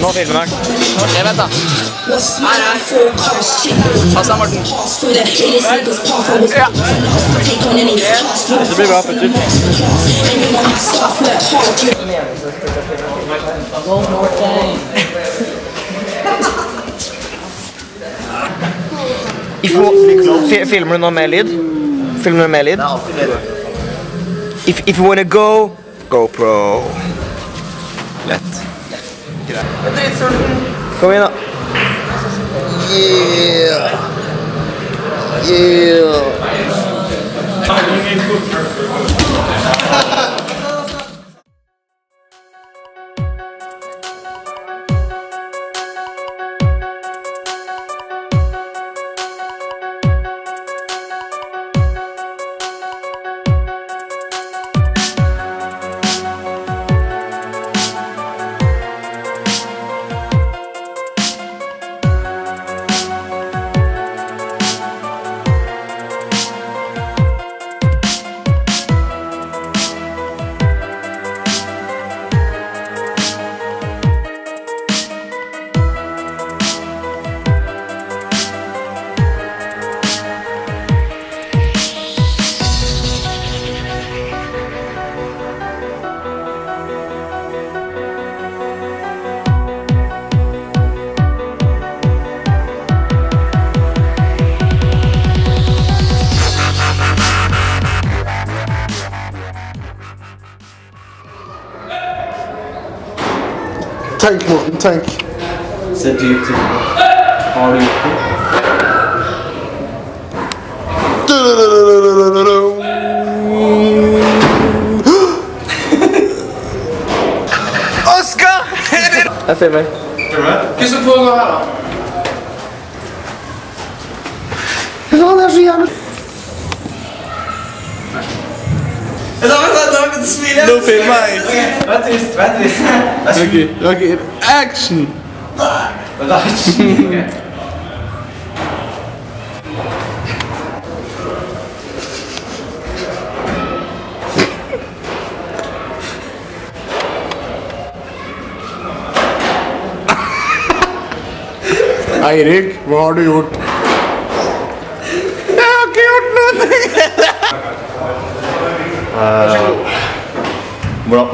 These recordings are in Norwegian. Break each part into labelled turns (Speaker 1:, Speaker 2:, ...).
Speaker 1: Nå filmer han.
Speaker 2: Ok, vent da. Her er Pass deg, Morten.
Speaker 1: Det blir bra, putter. Fi- Filmer du noe med lyd? Filmer du med lyd? If, if you wanna go, GoPro. Lett. ごめんな。Yeah.
Speaker 3: Yeah.
Speaker 4: tank movement, tank. C'est du En lui.
Speaker 1: Oscar Ah
Speaker 4: c'est vrai. Qu'est-ce que tu
Speaker 5: fais là? A
Speaker 1: no sfida. Não fez mais.
Speaker 4: Ok, ok. Action! Hei, Erik. Hva har du gjort?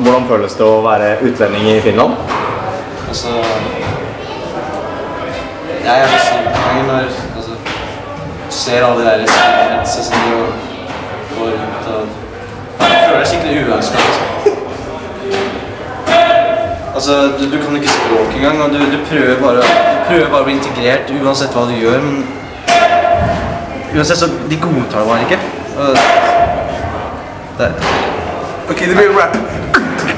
Speaker 6: Hvordan, føles det å være utlending i Finland?
Speaker 7: Altså Jeg er så ganger når altså, du ser alle de der skinheadsa som de går rundt og Jeg føler deg skikkelig uønska. Altså. altså, du, du kan ikke språk engang, og du, du, prøver bare, du prøver bare å bli integrert uansett hva du gjør, men Uansett, så de godtar det bare ikke. Og det,
Speaker 5: Ok, det blir rap.